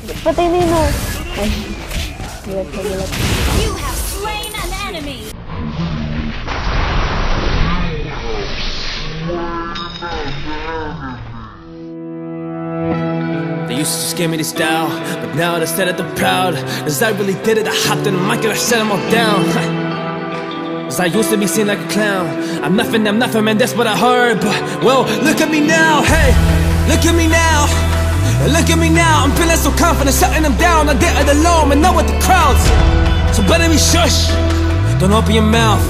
Patay na yun. Ay. Gulat na gulat. You have slain an enemy. They used to scare me to style, but now they said it the proud. Cause I really did it, I hopped in the mic and I shut them all down. Cause I used to be seen like a clown. I'm nothing, I'm nothing, man, that's what I heard. But, well, look at me now, hey, look at me now. Look at me now, I'm feeling so confident, shutting them down. I did it alone, and not with the crowds. So better be shush, don't open your mouth.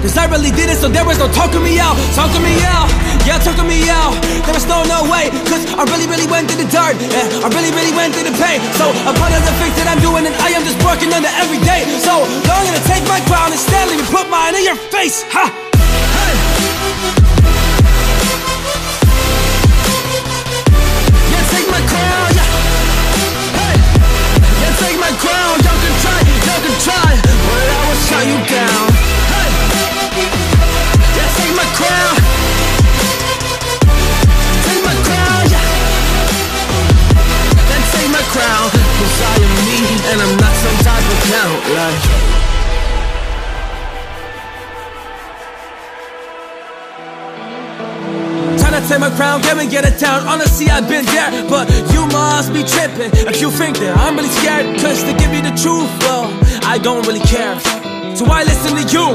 Cause I really did it, so there was no talking me out, talking me out, yeah, talking me out. There was no, no way, cause I really, really went through the dirt, yeah, I really, really went through the pain. So a part of the things that I'm doing, and I am just working on it every day. So I'm gonna take my crown and stand and put mine in your face, ha! Hey! Take my crown, can we get it down? Honestly, I've been there, but you must be tripping if you think that I'm really scared. Cause to give you the truth, well, I don't really care. So I listen to you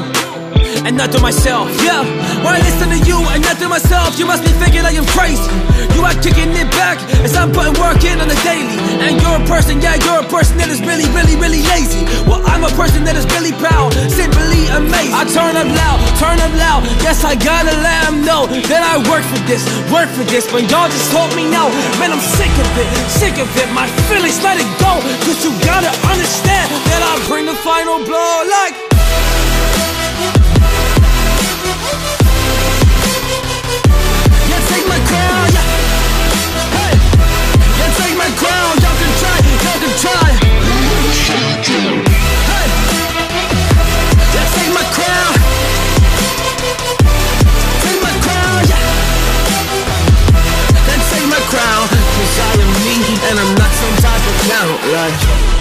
and not to myself. Yeah, why listen to you and to myself? You must be thinking I am crazy. You are kicking it back as I'm putting work in on the daily. And you're a person, yeah, you're a person that is really, really, really lazy. Well, I'm a person that is really proud, simply amazing. I turn up loud, turn up loud. Yes, I gotta let them know that I work for this, work for this. But y'all just told me no. Man, I'm sick of it, sick of it. My feelings, let it go. Cause you gotta understand that I bring the final blow like. Take my crown, yeah. Hey, take my crown. Y'all can try, y'all can try. Hey, take my crown. Take my crown, take my I am me, and I'm not some type of like.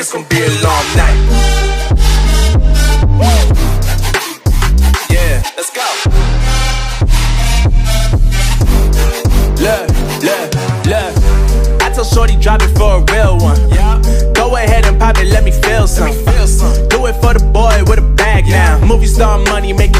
It's gonna be a long night. Yeah, let's go. Look, look, look. I told Shorty drop it for a real one. Go ahead and pop it, let me feel some. Do it for the boy with a bag now. Movie star money making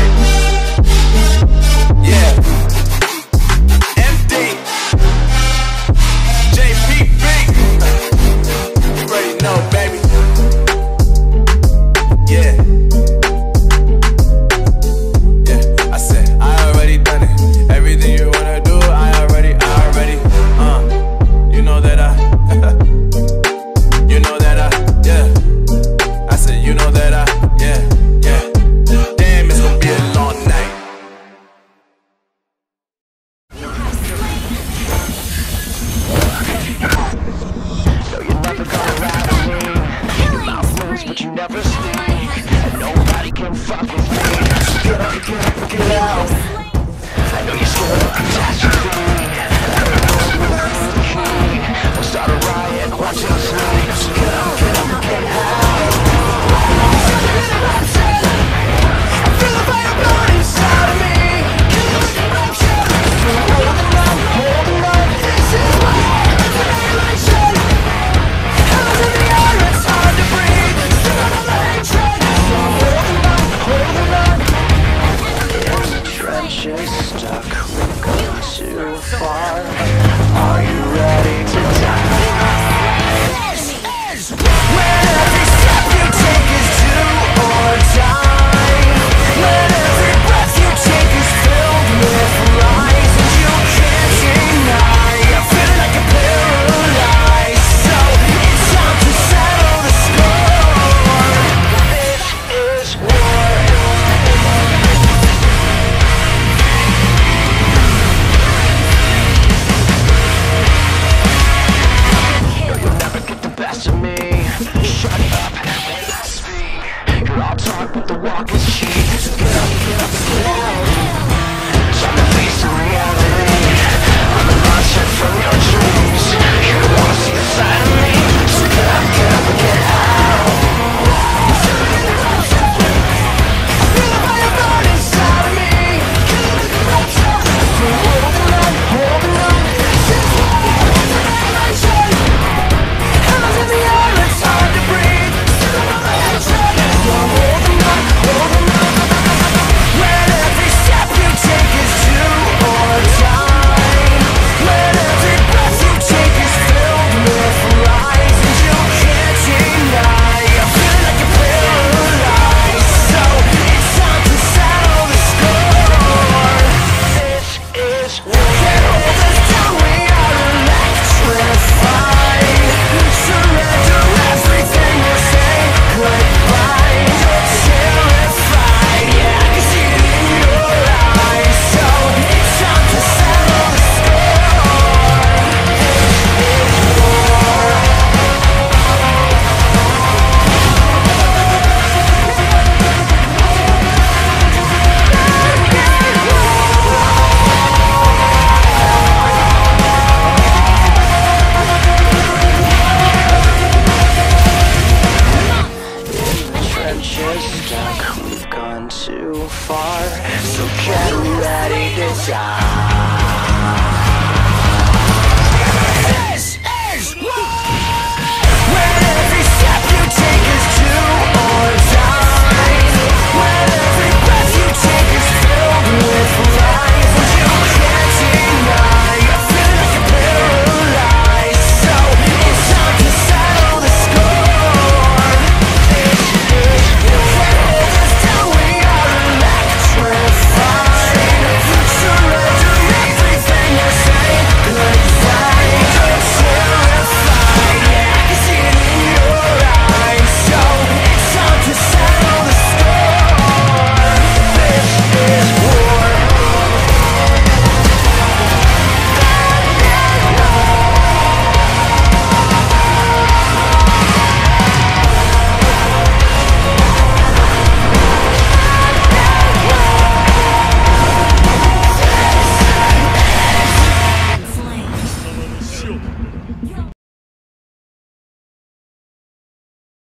Shut up with that speed. You're all talk, but the walk is cheap. So Get up, get up, get up.